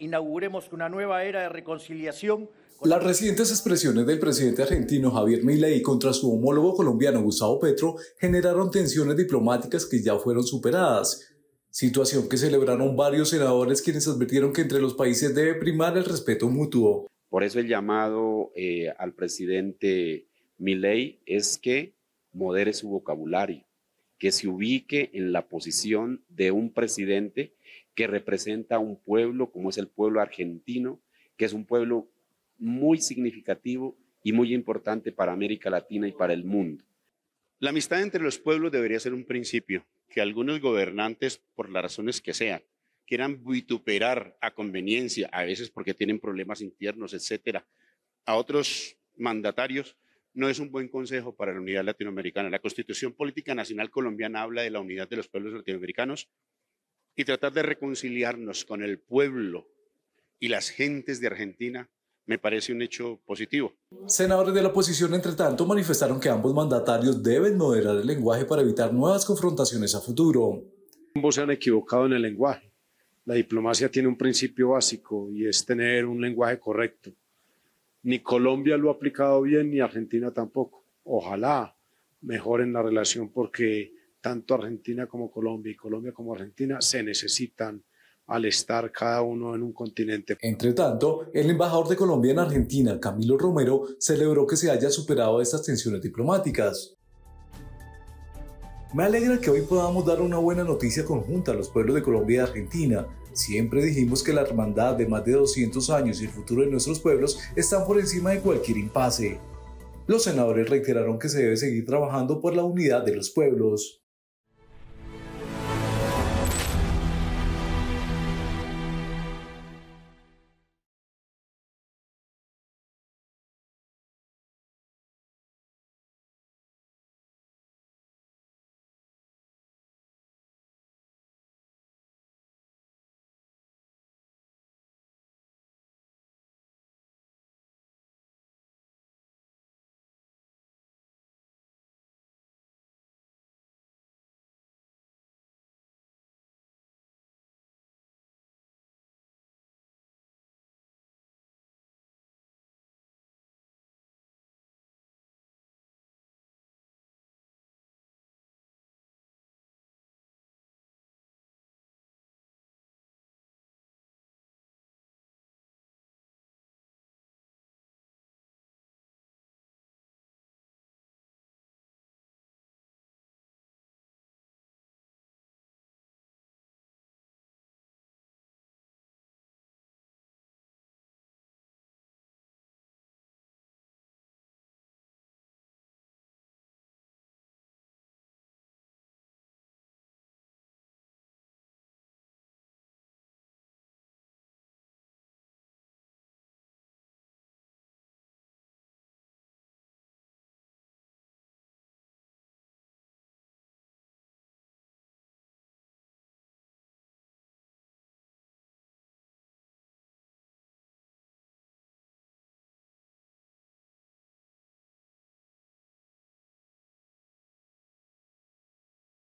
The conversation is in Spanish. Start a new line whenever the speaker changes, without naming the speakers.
inauguremos una nueva era de reconciliación.
Las recientes expresiones del presidente argentino Javier Milei contra su homólogo colombiano Gustavo Petro generaron tensiones diplomáticas que ya fueron superadas. Situación que celebraron varios senadores quienes advirtieron que entre los países debe primar el respeto mutuo.
Por eso el llamado eh, al presidente Milei es que modere su vocabulario, que se ubique en la posición de un presidente que representa a un pueblo como es el pueblo argentino, que es un pueblo muy significativo y muy importante para América Latina y para el mundo.
La amistad entre los pueblos debería ser un principio que algunos gobernantes, por las razones que sean, quieran vituperar a conveniencia, a veces porque tienen problemas internos, etcétera, a otros mandatarios, no es un buen consejo para la unidad latinoamericana. La Constitución Política Nacional Colombiana habla de la unidad de los pueblos latinoamericanos y tratar de reconciliarnos con el pueblo y las gentes de Argentina me parece un hecho positivo.
Senadores de la oposición, entre tanto, manifestaron que ambos mandatarios deben moderar el lenguaje para evitar nuevas confrontaciones a futuro.
Ambos se han equivocado en el lenguaje. La diplomacia tiene un principio básico y es tener un lenguaje correcto. Ni Colombia lo ha aplicado bien ni Argentina tampoco. Ojalá mejoren la relación porque tanto Argentina como Colombia y Colombia como Argentina se necesitan al estar cada uno en un continente.
Entre tanto, el embajador de Colombia en Argentina, Camilo Romero, celebró que se haya superado estas tensiones diplomáticas. Me alegra que hoy podamos dar una buena noticia conjunta a los pueblos de Colombia y Argentina. Siempre dijimos que la hermandad de más de 200 años y el futuro de nuestros pueblos están por encima de cualquier impasse. Los senadores reiteraron que se debe seguir trabajando por la unidad de los pueblos.